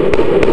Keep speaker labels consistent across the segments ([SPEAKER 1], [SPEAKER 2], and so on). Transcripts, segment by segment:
[SPEAKER 1] Thank you.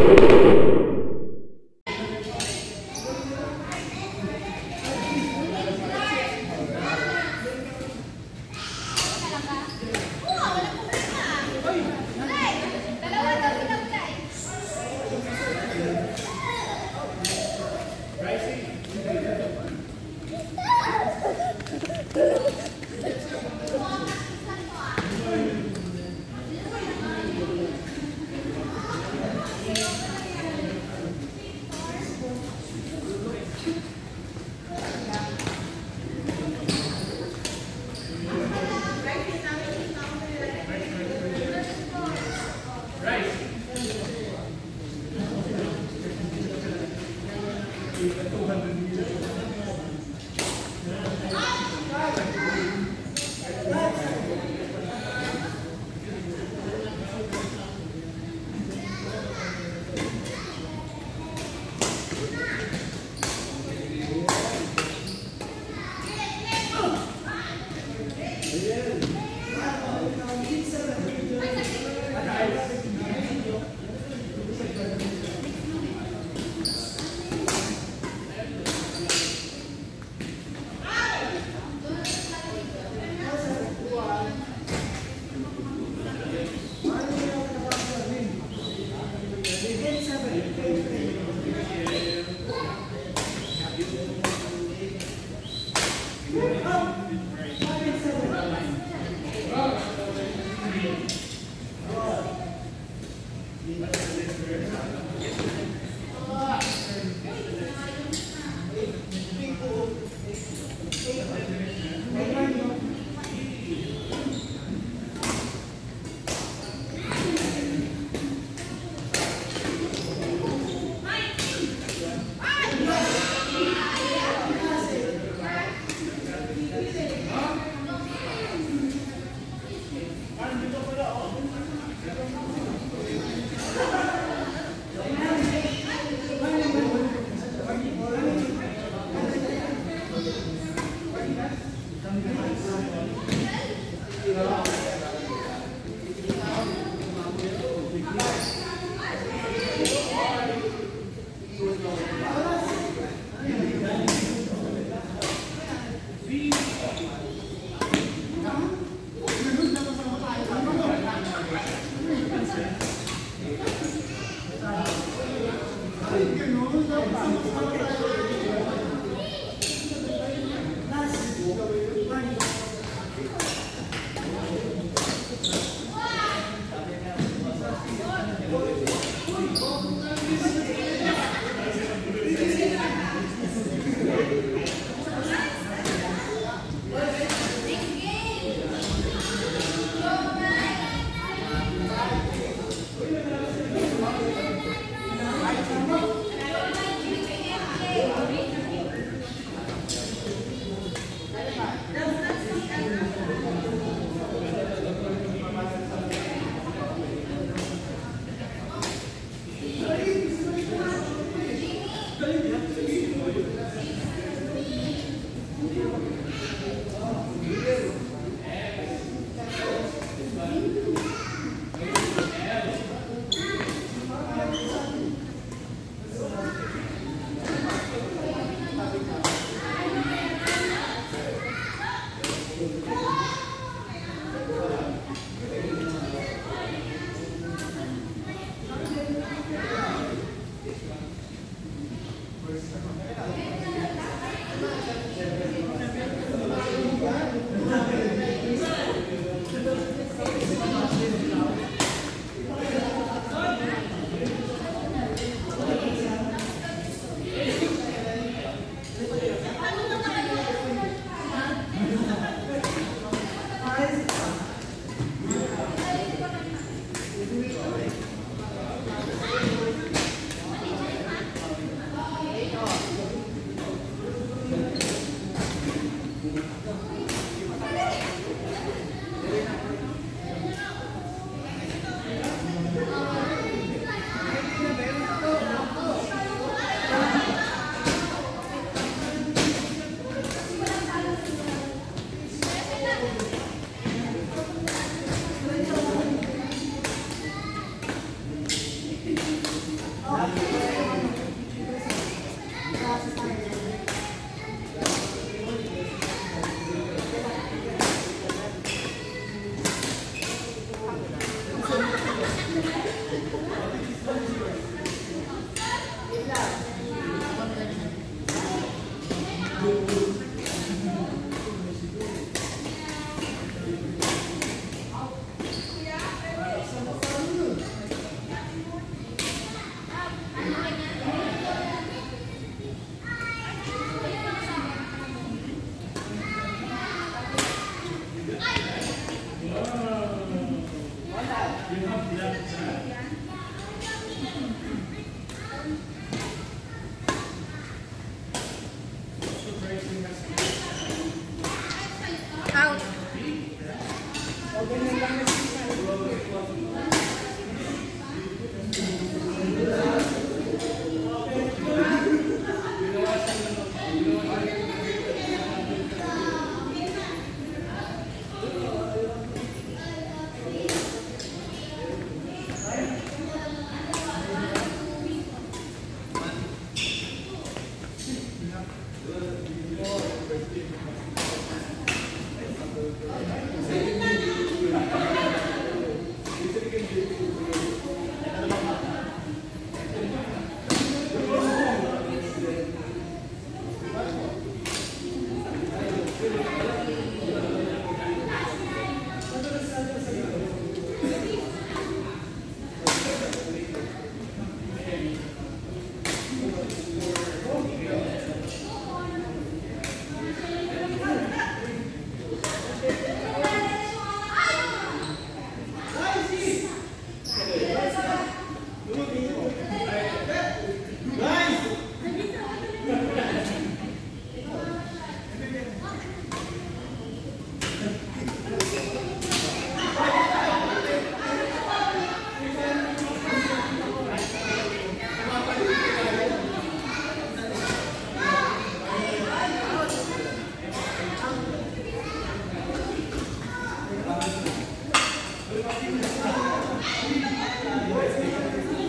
[SPEAKER 1] Thank you.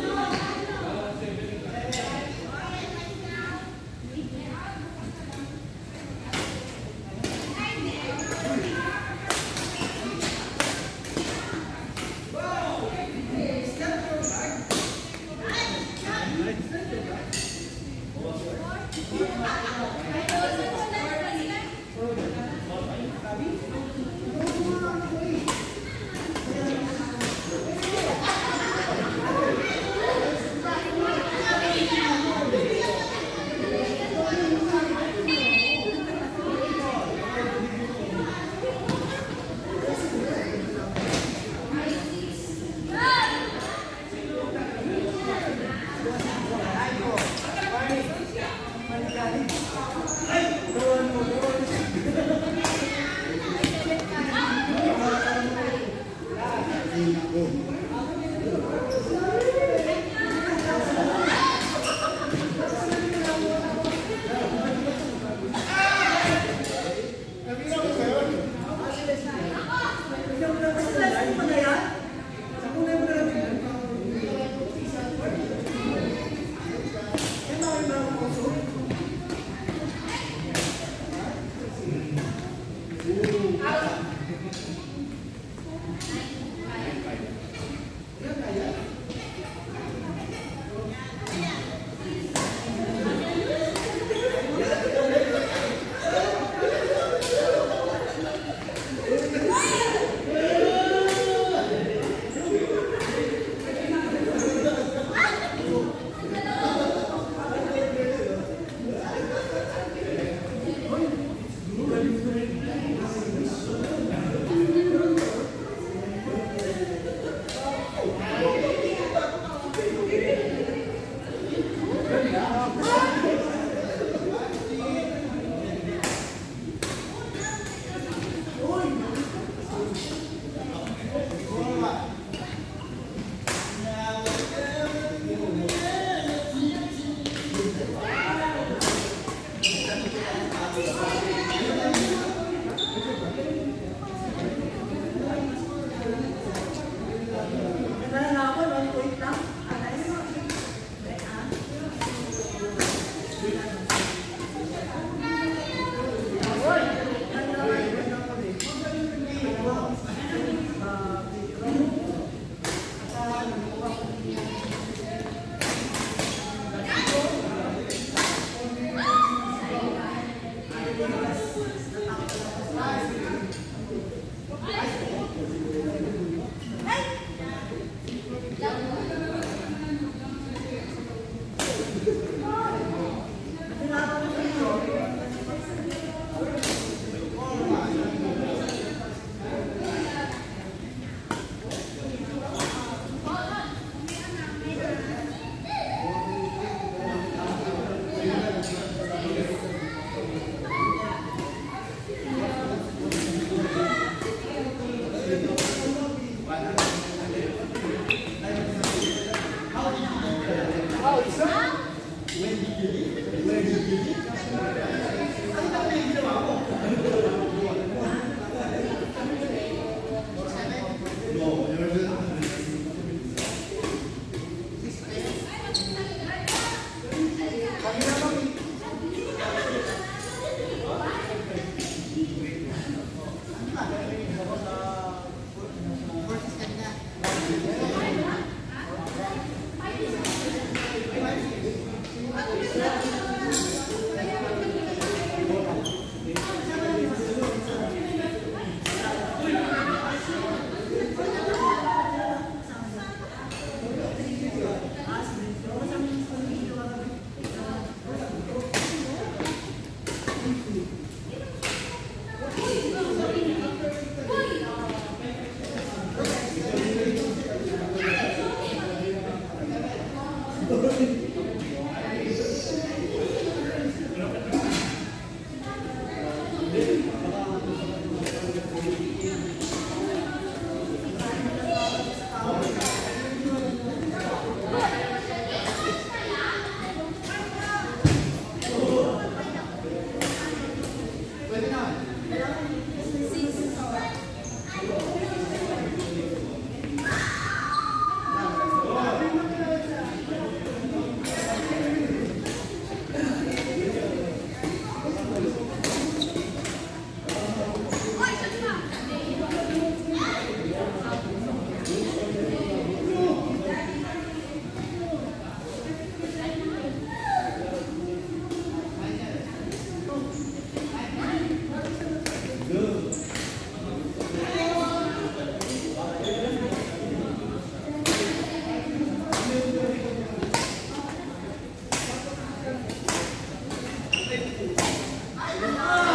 [SPEAKER 1] Thank you.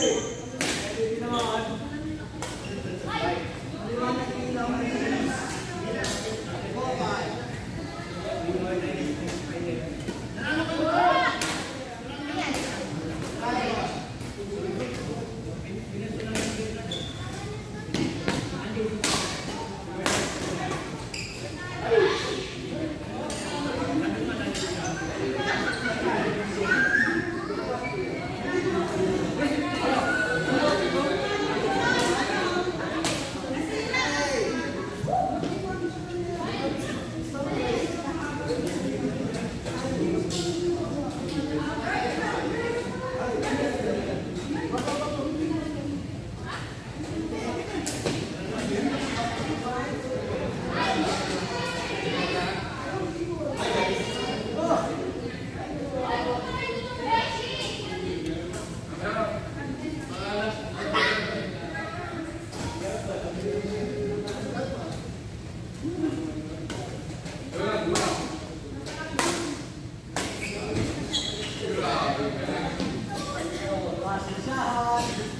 [SPEAKER 1] Sunday. And if not, Thank you.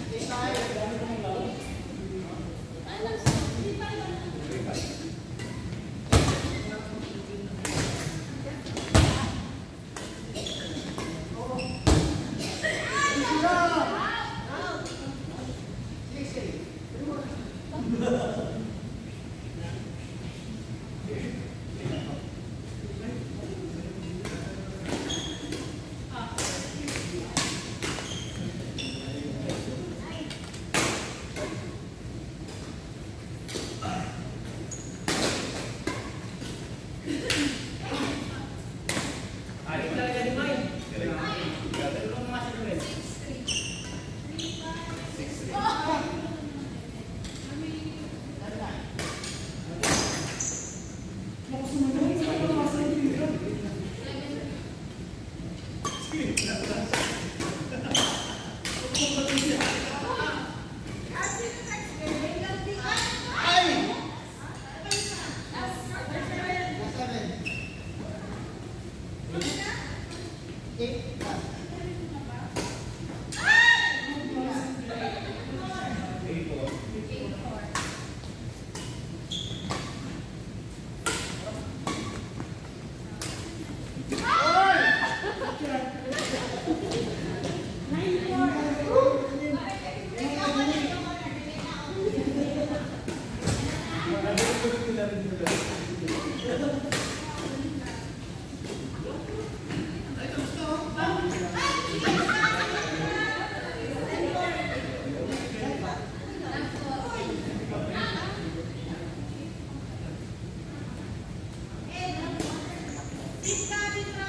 [SPEAKER 1] Vice arbitra.